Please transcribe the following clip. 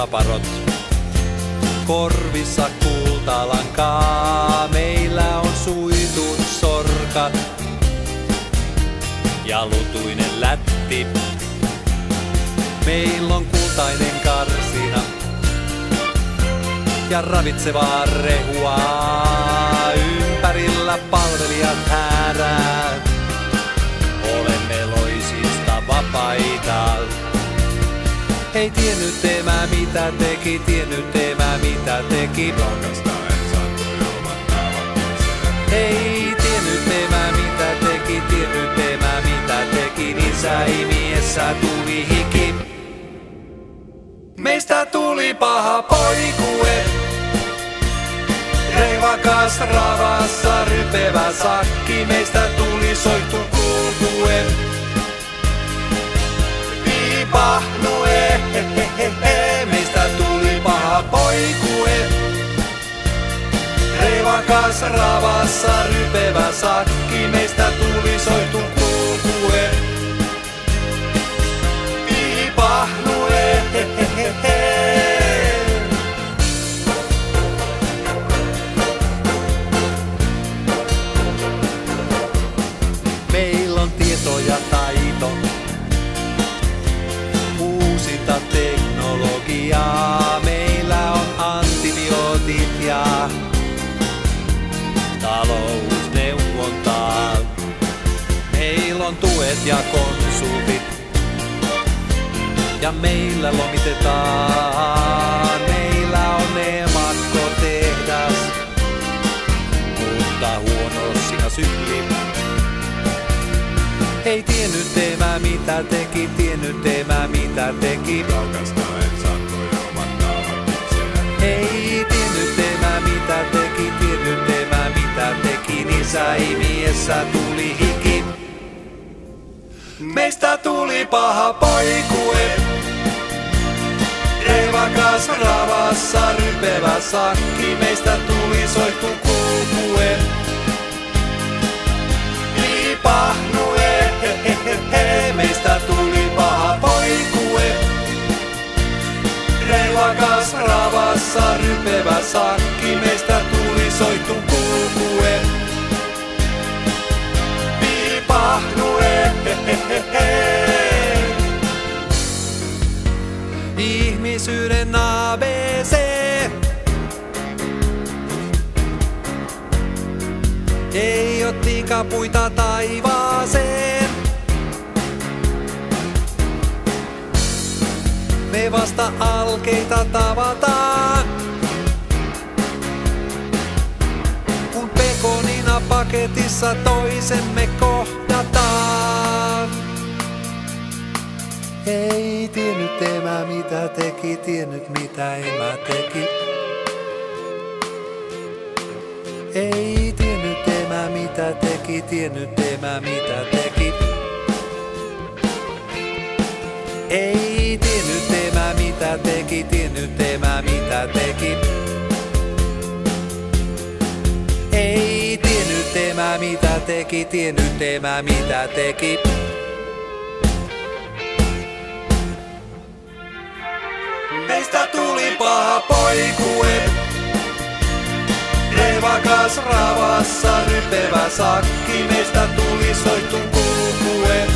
Saparot. Korvissa kultalankaa. Meillä on suitut sorkat. Ja lutuinen lätti. Meillä on kultainen karsina. Ja ravitsevaa rehua. Ympärillä palvelijat häärää. Olemme loisista vapaita. Ei tiennyt emä mitä teki, tiennyt emä mitä teki. Ei tiennyt emä mitä teki, tiennyt emä mitä teki. Isä imiessä tuli hiki. Paha poikue. Reivakas ravassa rypevä sakki. Meistä tuli soittu kulkue. Piipahnue, meistä tuli paha poikue. Reivakas ravassa rypevä sakki, meistä tuli soittu kulkue. Tuet ja konsultit ja meillä lomitetaan. Meillä on emakotehdas, mutta huono sykli. Ei tiennyt emä mitä teki, tiennyt emä mitä teki. Ei tiennyt emä mitä teki, tiennyt emä mitä teki. Isä imiessä tuli hiki. Meistä tuli paha poikue. Reivakas ravassa rypevä sakki. Meistä tuli soittu kulkue. Liipahnue, meistä tuli paha poikue. Reivakas ravassa rypevä sakki, meistä tuli soittu ihmisyyden ABC. Ei otti kapuita taivaaseen. Me vasta alkeita tavataan. Kun pekonina paketissa toisemme kohdataan. Ei tiennyt emä mitä teki, tiennyt mitä emä teki. Ei tiennyt emä mitä teki, tiennyt emä mitä teki. Ei tiennyt emä mitä teki, tiennyt emä mitä teki. Ei tiennyt emä mitä teki, tiennyt emä mitä teki. Meistä tuli paha poikue. Reivakas ravassa rypevä sakki, meistä tuli soittu kulkue.